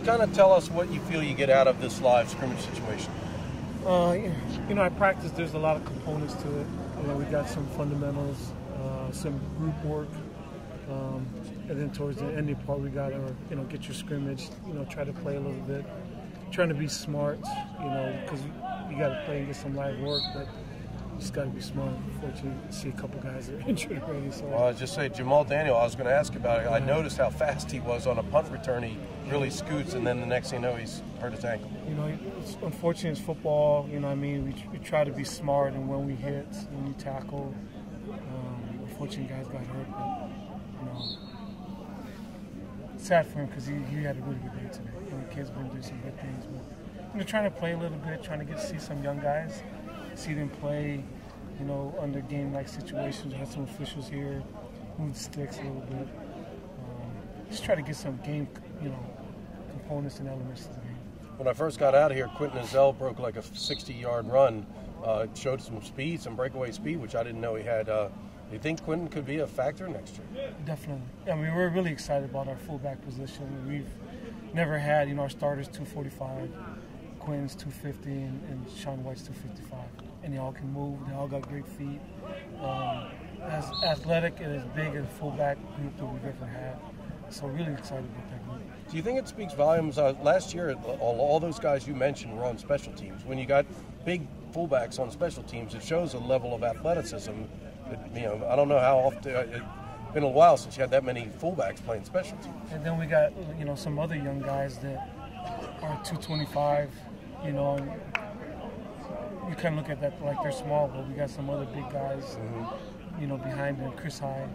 kind of tell us what you feel you get out of this live scrimmage situation. Uh, you know, I practice. There's a lot of components to it. You know, we got some fundamentals, uh, some group work, um, and then towards the ending part, we got to you know get your scrimmage. You know, try to play a little bit, trying to be smart. You know, because you got to play and get some live work, but just got to be smart. Unfortunately, see a couple guys that are injured already. So. Well, I was just say Jamal Daniel. I was going to ask about it. I noticed how fast he was on a punt return. He really scoots, and then the next thing you know, he's hurt his ankle. You know, it's unfortunate it's football. You know, what I mean, we, we try to be smart, and when we hit, when we tackle, um, unfortunately, guys got hurt. But you know, sad for him because he, he had a really good day today. You know, the kids been doing some good things, but you know, trying to play a little bit, trying to get to see some young guys see them play, you know, under game-like situations. Had some officials here, move the sticks a little bit. Um, just try to get some game, you know, components and elements to the game. When I first got out of here, Quentin Ezell broke like a 60-yard run. Uh, showed some speed, some breakaway speed, which I didn't know he had. Uh, do you think Quentin could be a factor next year? Definitely. I mean, we're really excited about our fullback position. We've never had, you know, our starters 245, Quinn's 250, and, and Sean White's 255 and they all can move. They all got great feet. Um, as athletic and as big a fullback group that we've ever had. So really excited about that group. Do you think it speaks volumes? Uh, last year, all, all those guys you mentioned were on special teams. When you got big fullbacks on special teams, it shows a level of athleticism. That, you know, I don't know how often. Uh, it's been a while since you had that many fullbacks playing special teams. And then we got you know some other young guys that are 225. You know, you kind of look at that like they're small, but we got some other big guys, mm-hmm. you know, behind them. Chris High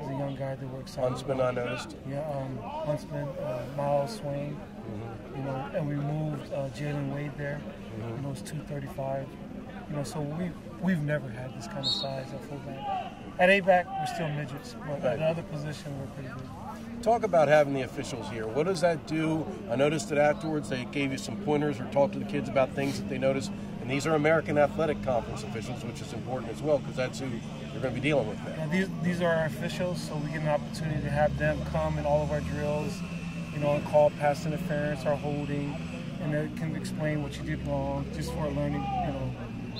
is a young guy that we're excited Huntsman. I noticed. Yeah, um, Huntsman, uh, Miles Swain, mm-hmm. you know, and we moved uh, Jalen Wade there. Mm-hmm. You know, it's 235. You know, so we we've never had this kind of size at fullback. At A-back, we're still midgets, but right. at other position, we're pretty good talk about having the officials here. What does that do? I noticed that afterwards they gave you some pointers or talked to the kids about things that they noticed. And these are American Athletic Conference officials, which is important as well because that's who you're going to be dealing with. Yeah, these, these are our officials, so we get an opportunity to have them come in all of our drills, you know, and call pass interference or holding, and they can explain what you did wrong just for a learning, you know,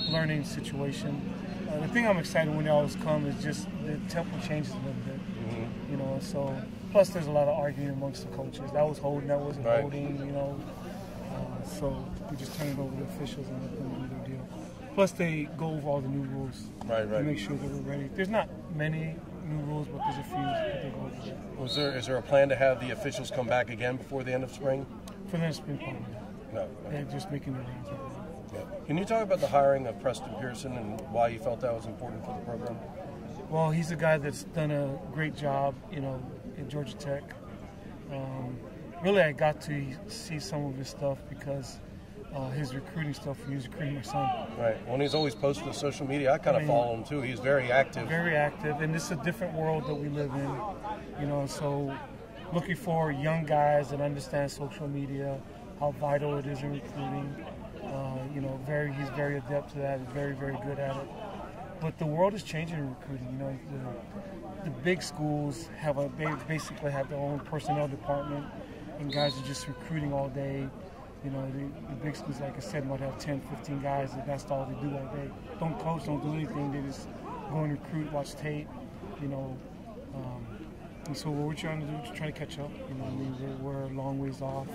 learning situation. Uh, the thing I'm excited when they always come is just the tempo changes a little bit, mm-hmm. you know. So plus there's a lot of arguing amongst the coaches. That was holding, that wasn't right. holding, you know. Uh, so we just turn it over to the officials and let them do their deal. Plus, they go over all the new rules right, right. to make sure that we're ready. There's not many new rules, but there's a few that they go over. Was there is there a plan to have the officials come back again before the end of spring? For the end of spring, probably. No. They're just making their rounds. Yeah. Can you talk about the hiring of Preston Pearson and why you felt that was important for the program? Well, he's a guy that's done a great job, you know, at Georgia Tech. Um, really, I got to see some of his stuff because uh, his recruiting stuff. He was recruiting my son. Right. Well, he's always posted on social media. I kind of I mean, follow him too. He's very active. Very active, and this is a different world that we live in. You know, so looking for young guys that understand social media, how vital it is in recruiting. Uh, you know, very he's very adept to that. He's very very good at it. But the world is changing in recruiting. You know, the, the big schools have a they basically have their own personnel department and guys are just recruiting all day. You know, the, the, big schools, like I said, might have 10, 15 guys, and that's all they do all day. Don't coach, don't do anything. They just go and recruit, watch tape, you know. Um, and so what we're trying to do is try to catch up. You know, I mean, we're, a long ways off,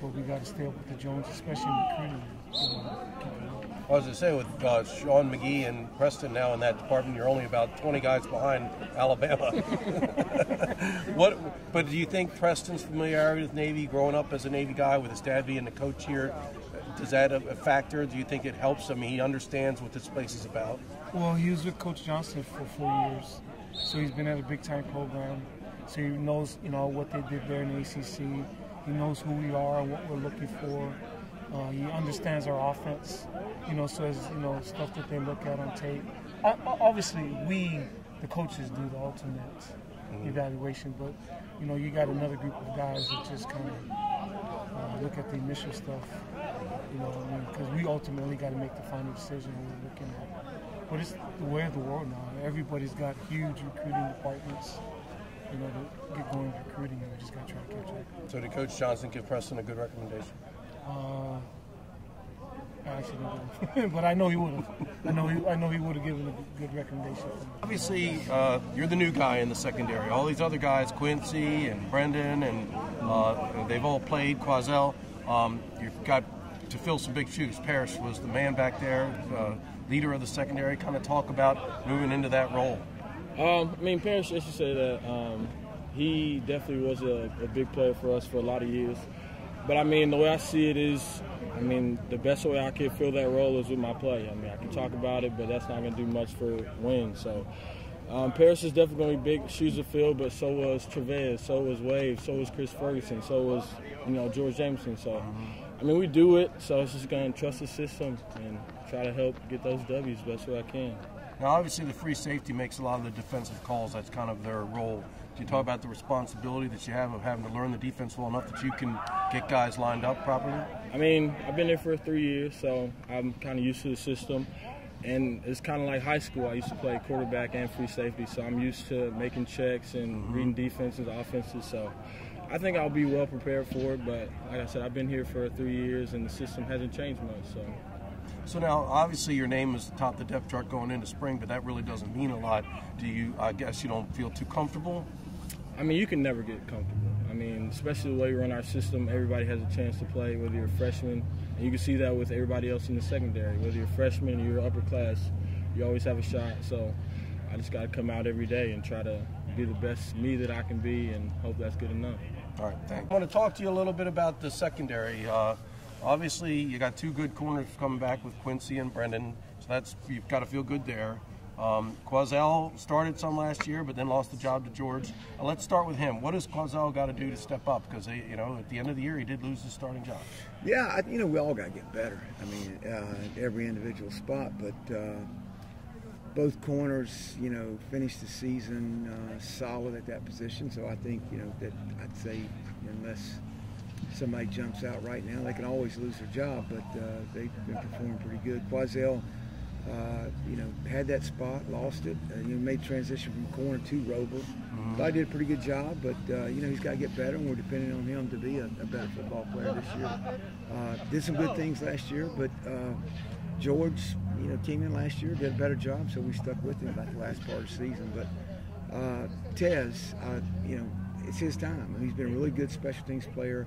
but we got to stay up with the Jones, especially in recruiting. You know, I was going to say with uh, Sean McGee and Preston now in that department, you're only about 20 guys behind Alabama. what? But do you think Preston's familiarity with Navy, growing up as a Navy guy with his dad being the coach here, does that a, a factor? Do you think it helps him? He understands what this place is about. Well, he was with Coach Johnson for four years, so he's been at a big time program. So he knows, you know, what they did there in the ACC. He knows who we are and what we're looking for. Uh, he understands our offense, you know, so as you know stuff that they look at on tape. Obviously, we, the coaches, do the ultimate mm-hmm. evaluation, but you know, you got another group of guys that just kind of uh, look at the initial stuff, you know, because I mean? we ultimately got to make the final decision we're looking at. But it's the way of the world now. Everybody's got huge recruiting departments. you know, to get going recruiting, and we just got to try to catch up. So did Coach Johnson give Preston a good recommendation? Uh, I actually don't know. but I know he would have. I know he, I know he would have given a good recommendation. Obviously, uh, you're the new guy in the secondary. All these other guys, Quincy and Brendan, and uh, they've all played. Kwazel, um, you've got to fill some big shoes. Parrish was the man back there, uh, leader of the secondary. Kind of talk about moving into that role. Um, I mean, Parrish, I should say that um, he definitely was a, a big player for us for a lot of years. But I mean, the way I see it is, I mean, the best way I can fill that role is with my play. I mean, I can talk about it, but that's not going to do much for wins. So, um, Parrish is definitely going to be big shoes to fill, but so was Trevez, so was Wave, so was Chris Ferguson, so was you know George Jameson. So, I mean, we do it. So it's just going to trust the system and try to help get those W's best way I can. Now, obviously, the free safety makes a lot of the defensive calls. That's kind of their role. Do you talk about the responsibility that you have of having to learn the defense well enough that you can get guys lined up properly? I mean, I've been there for three years, so I'm kind of used to the system. And it's kind of like high school. I used to play quarterback and free safety, so I'm used to making checks and mm-hmm. reading defenses, offenses. So I think I'll be well prepared for it. But like I said, I've been here for three years, and the system hasn't changed much. So. So now, obviously, your name is top the depth chart going into spring, but that really doesn't mean a lot. Do you? I guess you don't feel too comfortable. I mean, you can never get comfortable. I mean, especially the way we run our system, everybody has a chance to play, whether you're a freshman, and you can see that with everybody else in the secondary. Whether you're a freshman or you're upper class, you always have a shot. So I just got to come out every day and try to be the best me that I can be, and hope that's good enough. All right, thanks. I want to talk to you a little bit about the secondary. Uh, obviously you got two good corners coming back with Quincy and Brendan, so that's you've got to feel good there. Um, Kwazel started some last year, but then lost the job to George. Uh, let's start with him. What does Kwazel got to do to step up? Because you know, at the end of the year, he did lose his starting job. Yeah, I, you know, we all got to get better. I mean, uh, every individual spot, but uh, both corners, you know, finished the season uh, solid at that position. So I think, you know, that I'd say unless somebody jumps out right now, they can always lose their job, but uh, they've been performing pretty good. Kwazel, uh, you know, had that spot, lost it, uh, you know, made transition from corner to rover. Mm-hmm. I did a pretty good job, but uh, you know, he's got to get better, and we're depending on him to be a, a better football player this year. Uh, did some good things last year, but uh, George, you know, came in last year, did a better job, so we stuck with him about the last part of the season. But uh, Tez, you know, it's his time. He's been a really good special teams player.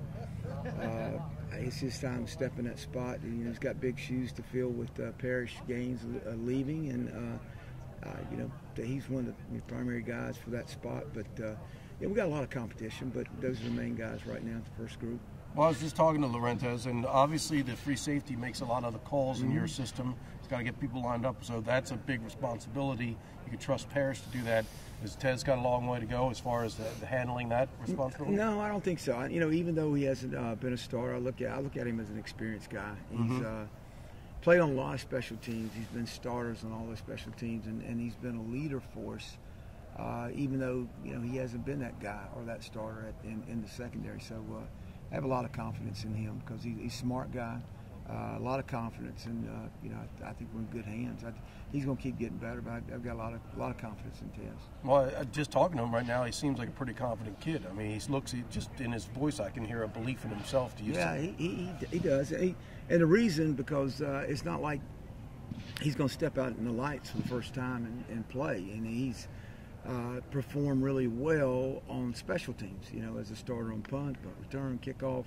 Uh, it's his time to step in that spot. You know, he's got big shoes to fill with uh, Parrish Gaines uh, leaving, and uh, uh, you know he's one of the primary guys for that spot. But uh, yeah, we got a lot of competition, but those are the main guys right now the first group. Well, I was just talking to Lorentez, and obviously the free safety makes a lot of the calls mm-hmm. in your mm-hmm. system. He's got to get people lined up, so that's a big responsibility. You can trust Parrish to do that. Has Tez got a long way to go as far as the, the handling that responsibility? No, I don't think so. You know, even though he hasn't uh, been a starter, I look at I look at him as an experienced guy. He's mm-hmm. uh, played on a lot of special teams. He's been starters on all the special teams, and, and he's been a leader for us. Uh, even though you know he hasn't been that guy or that starter at, in, in the secondary, so uh, I have a lot of confidence in him because he's, he's a smart guy, uh, a lot of confidence, and uh, you know I, I, think we're in good hands. I, he's going to keep getting better, but I've got a lot of a lot of confidence in Tez. Well, just talking to him right now, he seems like a pretty confident kid. I mean, he looks he, just in his voice, I can hear a belief in himself. To use yeah, he, he, he, does, he, and the reason because uh, it's not like he's going to step out in the lights for the first time and, and play, and he's uh, performed really well on special teams. You know, as a starter on punt, but return, kickoff,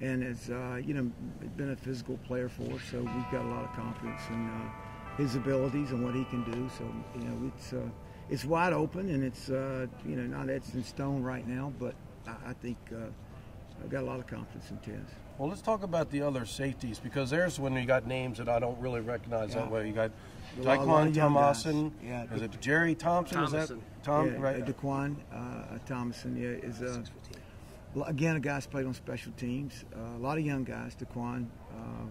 and has uh, you know been a physical player for us. So we've got a lot of confidence in uh, his abilities and what he can do. So you know, it's uh, it's wide open and it's uh, you know not etched in stone right now, but I, I think uh, I've got a lot of confidence in Tez. Well, let's talk about the other safeties because there's when you got names that I don't really recognize yeah. that way. You got Daquan Thomason. Yeah. Is it Jerry Thompson? Thomason. Is that Tom? Yeah, right. Daquan uh, Thomason. Yeah, is uh, again a guy's played on special teams. Uh, a lot of young guys. Daquan, uh,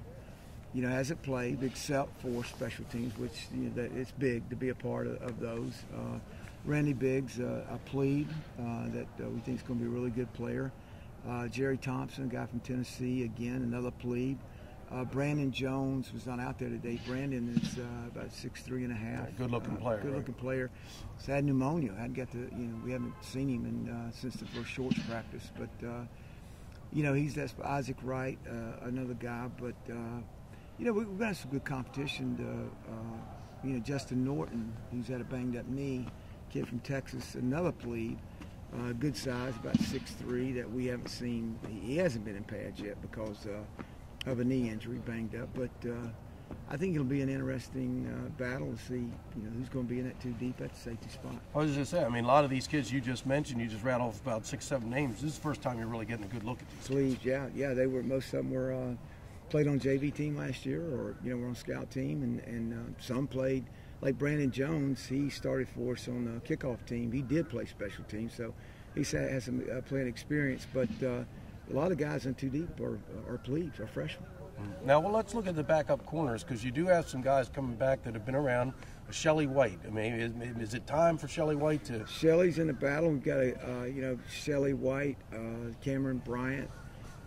you know, hasn't played except for special teams, which you know, that it's big to be a part of, of those. Uh, Randy Biggs, uh, a plebe that we think is going to be a really good player. Jerry Thompson, a guy from Tennessee, again another plebe. Uh, Brandon Jones was not out there today. Brandon is uh, about six three and a half. Yeah, good-looking Uh, player. Good-looking player. He's had pneumonia. hadn't got to you know we haven't seen him in, uh, since the first shorts practice, but uh, you know he's that's Isaac Wright, uh, another guy. But uh, you know we, we've got some good competition. To, uh, you know Justin Norton, who's had a banged up knee, kid from Texas, another plebe. Uh, good size, about six three. That we haven't seen. He hasn't been in pads yet because uh, of a knee injury, banged up. But uh, I think it'll be an interesting uh, battle to see, you know, who's going to be in that two deep at the safety spot. I was just say, I mean, a lot of these kids you just mentioned, you just rattled off about six, seven names. This is the first time you're really getting a good look at these. Sleeves, yeah, yeah. They were most of them were uh, played on JV team last year, or you know, were on scout team, and and uh, some played. Like Brandon Jones, he started for us on the kickoff team. He did play special teams, so had, has some uh, playing experience. But uh, a lot of guys in two deep are are plebes, are freshmen. Now, well, let's look at the backup corners because you do have some guys coming back that have been around. Shelly White. I mean, is, is it time for Shelly White to? Shelley's in the battle. We've got a, uh, you know, Shelley White, uh, Cameron Bryant,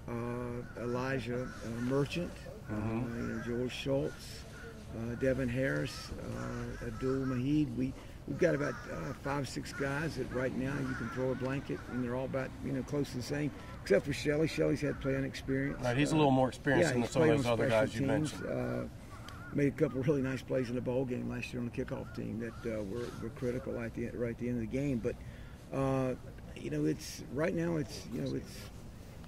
uh, Elijah uh, Merchant, uh, you know, George Schultz, uh, Devin Harris, uh, Abdul Mahid. We we've got about uh, five, six guys that right now you can throw a blanket, and they're all about you know close to the same, except for Shelley. Shelley's had playing experience. Right, he's a Uh, little more experienced yeah, than some of those other guys you mentioned. Uh, made a couple of really nice plays in the bowl game last year on the kickoff team that uh, were, were critical at the right at the end of the game. But uh, you know, it's right now. It's you know, it's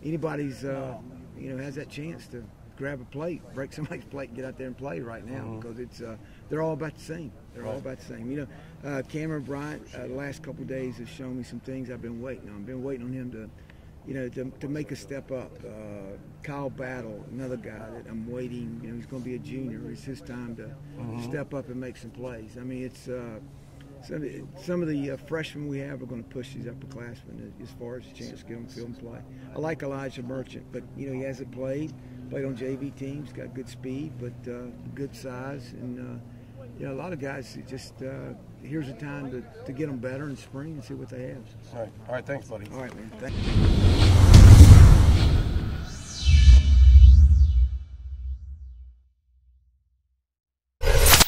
anybody's uh, you know has that chance to grab a plate, break somebody's plate, and get out there and play right now because it's uh, they're all about the same. They're all about the same. You know, uh, Cameron Bryant uh, the last couple of days has shown me some things I've been waiting on. I've been waiting on him to you know, to, to make a step up. Uh, Kyle Battle, another guy that I'm waiting. You know, he's going to be a junior. It's his time to step up and make some plays. I mean, it's uh, some, some of the uh, freshmen we have are going to push these upperclassmen as far as a chance to get them the field and play. I like Elijah Merchant, but you know he hasn't played. Played on JV teams, got good speed, but uh, good size, and uh, you know a lot of guys. Just uh, here's a time to, to get them better in spring and see what they have. All right, all right, thanks, buddy. All right, man. Thank you.